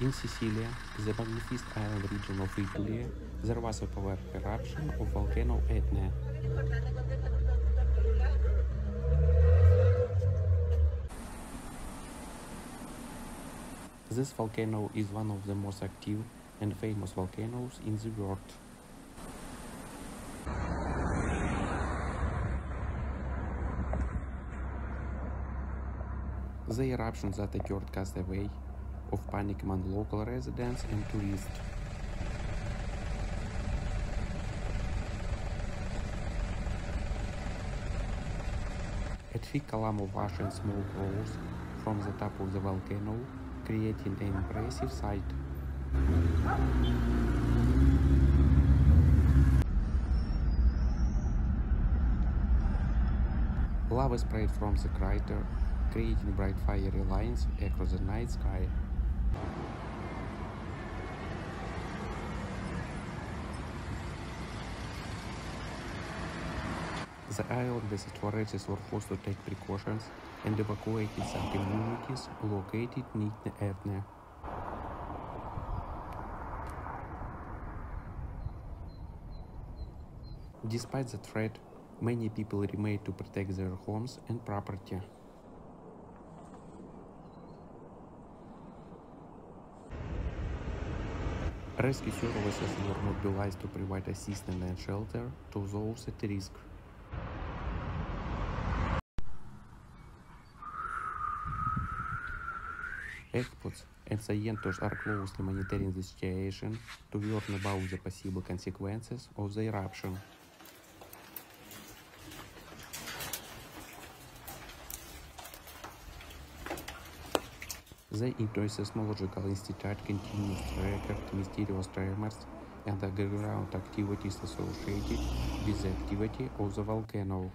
In Sicilia, the magnificent island region of Italy, there was a power eruption of volcano Etna. This volcano is one of the most active and famous volcanoes in the world. The eruption that occurred caused a wave of panic among local residents and tourists. A thick column of ash and smoke rose from the top of the volcano, creating an impressive sight. Lava sprayed from the crater, creating bright fiery lines across the night sky. The island's authorities were forced to take precautions and evacuated some communities located near the Etna. Despite the threat, many people remained to protect their homes and property. Rescue services were mobilized to provide assistance and shelter to those at risk. Experts and scientists are closely monitoring the situation to learn about the possible consequences of the eruption. The seismological Institute continues to record mysterious tremors and underground activities associated with the activity of the volcano.